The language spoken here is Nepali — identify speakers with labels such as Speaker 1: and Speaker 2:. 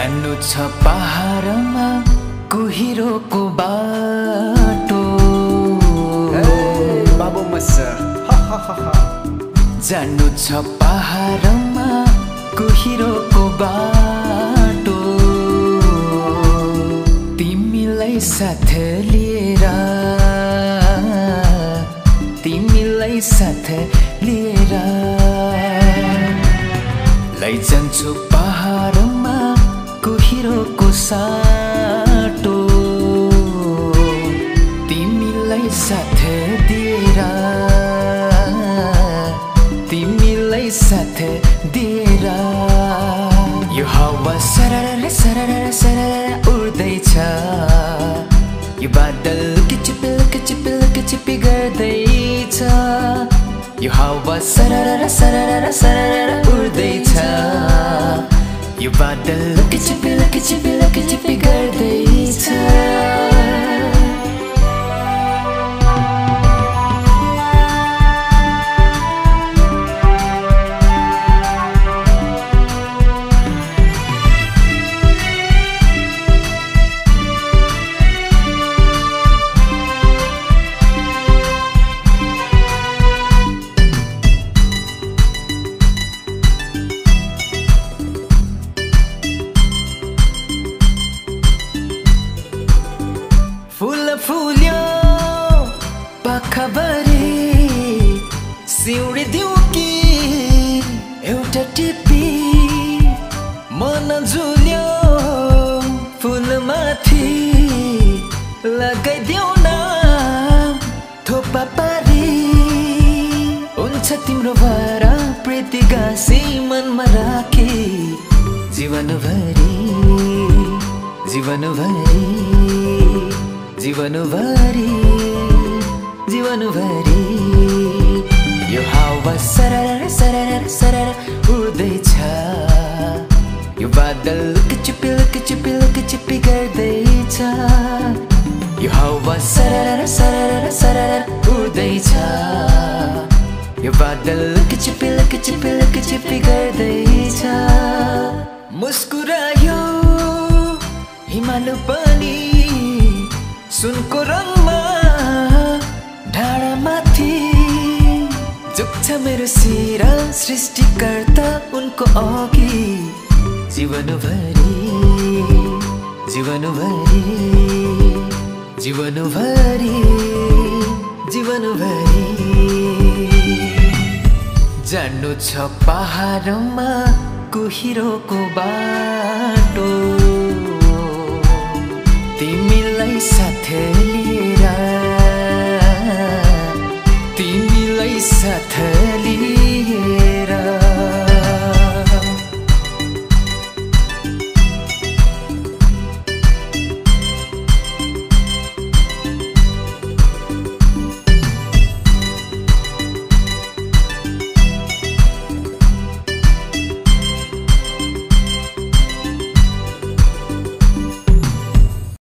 Speaker 1: जान्नु छ पहाडमा कुहिरोको बाटो।
Speaker 2: बाबु
Speaker 1: जान्नु छ पहाडमा कुहिरोको बाटो। तिमीलाई साथ लिएर तिमीलाई साथ लिएर। लैजान्छु पहाडमा सरर सरर सरर उड्दैछ यो बादल किचिपिल किचिपिल किचिपी गर्दैछ यो हावा सरर सरर सरर उड्दैछ यो बादल किचिपिल किचिपिल किचिपी गर्दैछ हुन्छ तिम्रो भएर प्रीति गाँसी मनमा राखी जीवनभरि जीवनभरि जीवनभरि जीवनभरि। यो हावा सरर सरर सरर उड्दैछ यो बादल किचिपिल किचिपिल किचिपी गर्दैछ। यो हावा सरर सरर सरर यो बादल किचिपिल किचिपिल किचिपी गर्दैछ। मुस्कुरायो हिमालु पनि सुनको रङमा ढाडामाथि झुक्छ मेरो शिर सृष्टिकर्ता उनको अघि जीवनभरि जीवनभरि जीवनभरि जीवनभरि। जान्नु छ पहाडमा कुहिरोको बाटो। तिमीलाई साथ लिएर तिमीलाई साथ लिएर